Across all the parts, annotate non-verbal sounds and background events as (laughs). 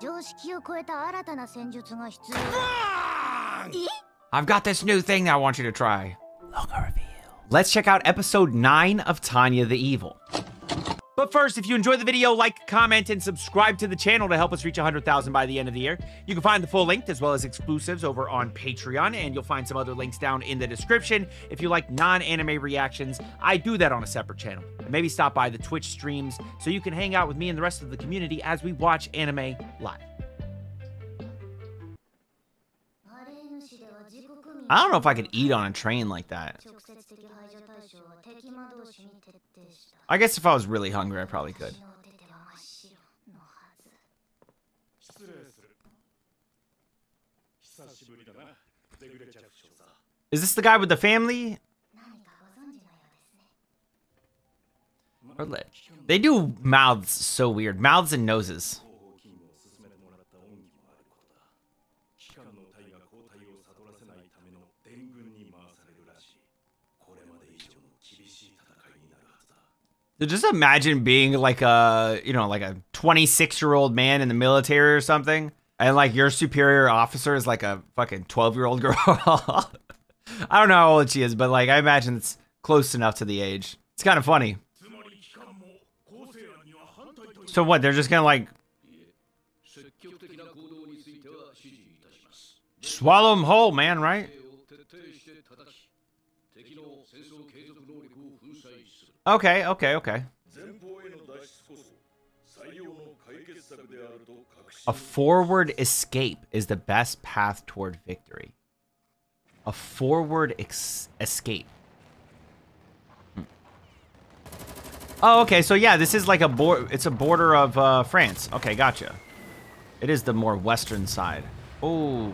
常識を超えた新たな戦術が必要 I've got this new thing that I want you to try. Let's check out episode 9 of Tanya the Evil. But first, if you enjoyed the video, like, comment, and subscribe to the channel to help us reach 100,000 by the end of the year. You can find the full link as well as exclusives over on Patreon, and you'll find some other links down in the description. If you like non-anime reactions, I do that on a separate channel. And maybe stop by the Twitch streams so you can hang out with me and the rest of the community as we watch anime live. I don't know if I could eat on a train like that. I guess if I was really hungry, I probably could. Is this the guy with the family? Or. They do mouths so weird. Mouths and noses. Just imagine being like a, you know, like a 26 year old man in the military or something, and like your superior officer is like a fucking 12 year old girl. (laughs) I don't know how old she is, but like I imagine it's close enough to the age. It's kind of funny. So what? They're just gonna like swallow him whole, man, right? Okay, okay, okay. A forward escape is the best path toward victory. A forward escape. Hmm. Oh, okay. So yeah, this is like a border. It's a border of uh, France. Okay, gotcha. It is the more western side. Oh.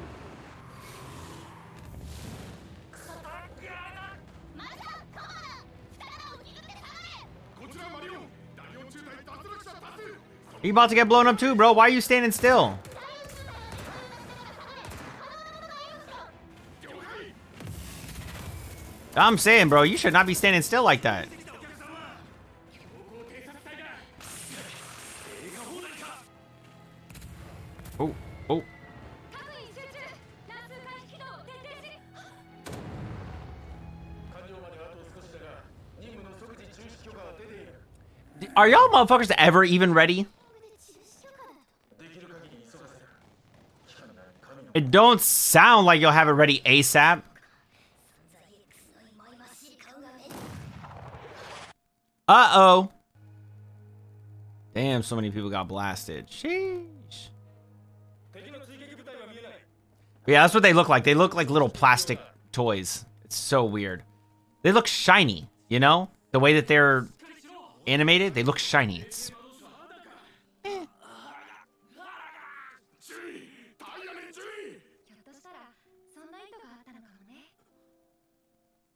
You about to get blown up too, bro. Why are you standing still? I'm saying, bro, you should not be standing still like that. Oh, oh. Are y'all motherfuckers ever even ready? It don't sound like you'll have it ready ASAP. Uh-oh. Damn, so many people got blasted. Sheesh. Yeah, that's what they look like. They look like little plastic toys. It's so weird. They look shiny, you know? The way that they're animated, they look shiny. It's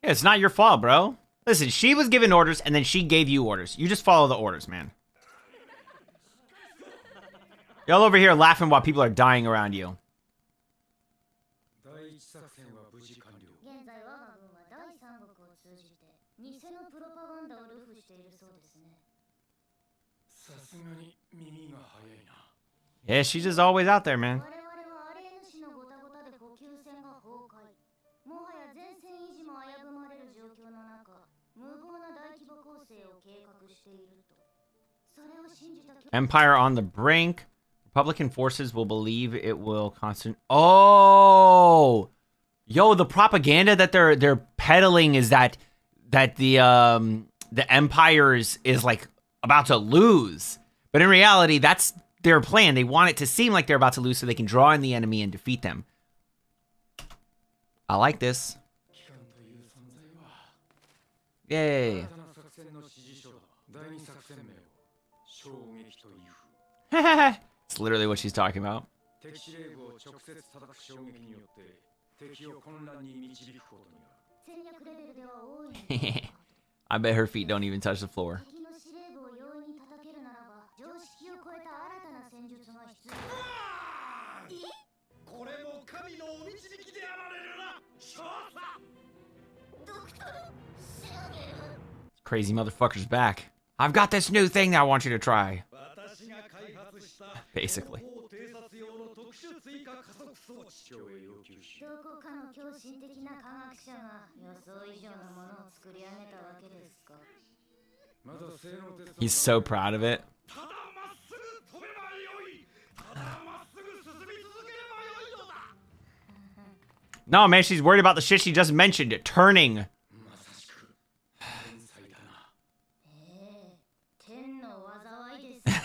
Yeah, it's not your fault, bro. Listen, she was given orders and then she gave you orders. You just follow the orders, man. Y'all over here laughing while people are dying around you. Yeah, she's just always out there, man. Empire on the brink. Republican forces will believe it will constant. Oh, yo, the propaganda that they're they're peddling is that that the um the empire is is like about to lose, but in reality, that's their plan. They want it to seem like they're about to lose so they can draw in the enemy and defeat them. I like this. 機関という存在は Yay. 新たな作戦の指示書だ第二作戦名を衝撃という it's literally what she's talking about. 敵司令部を直接叩く衝撃によって敵を混乱に導くことになる戦略レベルでは大いに I bet her feet don't even touch the floor. 敵の司令部を容易に叩けるならば常識を超えた新たな戦術が必要これも神のお導きであられるな少佐 crazy motherfucker's back. I've got this new thing that I want you to try. Basically. He's so proud of it. No, man, she's worried about the shit she just mentioned. Turning.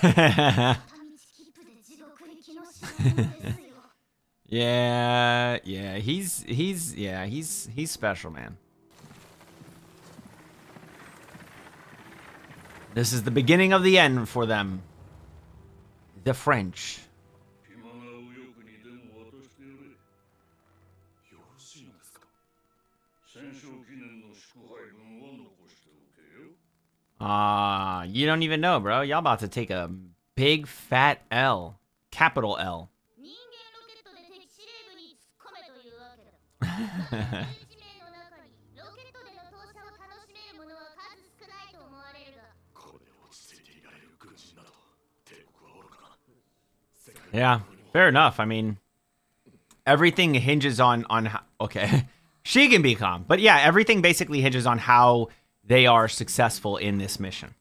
(laughs) yeah, yeah, he's he's yeah, he's he's special, man. This is the beginning of the end for them. The French. Ah, uh, you don't even know, bro. Y'all about to take a big fat L. Capital L. (laughs) yeah, fair enough. I mean, everything hinges on on how, okay. (laughs) she can be calm, but yeah, everything basically hinges on how they are successful in this mission.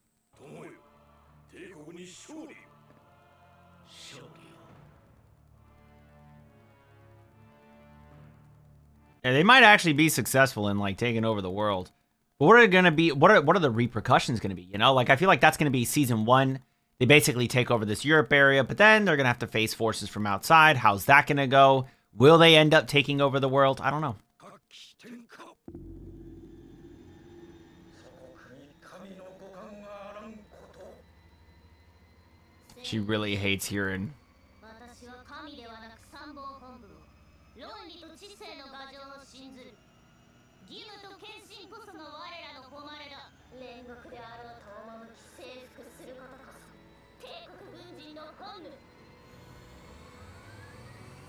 Yeah, they might actually be successful in like taking over the world. But what are gonna be what are what are the repercussions gonna be? You know, like I feel like that's gonna be season one. They basically take over this Europe area, but then they're gonna have to face forces from outside. How's that gonna go? Will they end up taking over the world? I don't know. She really hates hearing.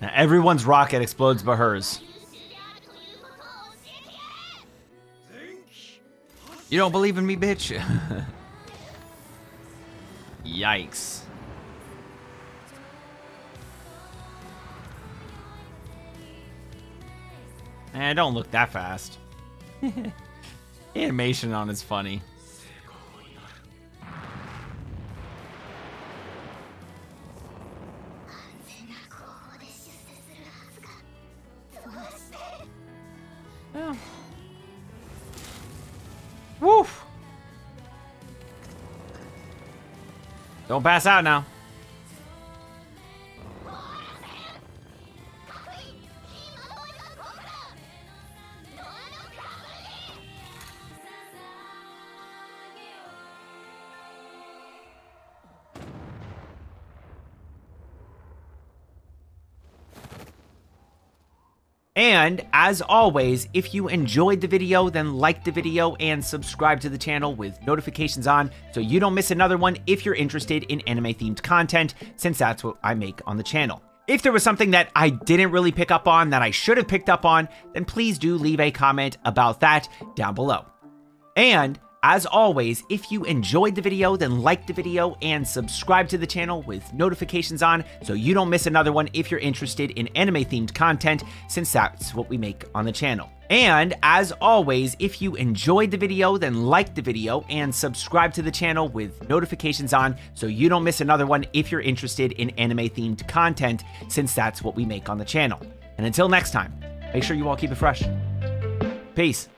Now everyone's rocket explodes but hers. You don't believe in me, bitch? (laughs) Yikes. Eh, don't look that fast. (laughs) Animation on is funny. Oh. Woof! Don't pass out now. 'And as always, if you enjoyed the video, then like the video and subscribe to the channel with notifications on so you don't miss another one if you're interested in anime themed content, since that's what I make on the channel. If there was something that I didn't really pick up on that I should have picked up on, then please do leave a comment about that down below. And as always, if you enjoyed the video, then like the video and subscribe to the channel with notifications on so you don't miss another one if you're interested in anime themed content, since that's what we make on the channel. And as always, if you enjoyed the video, then like the video and subscribe to the channel with notifications on so you don't miss another one if you're interested in anime themed content, since that's what we make on the channel. And until next time, make sure you all keep it fresh. Peace.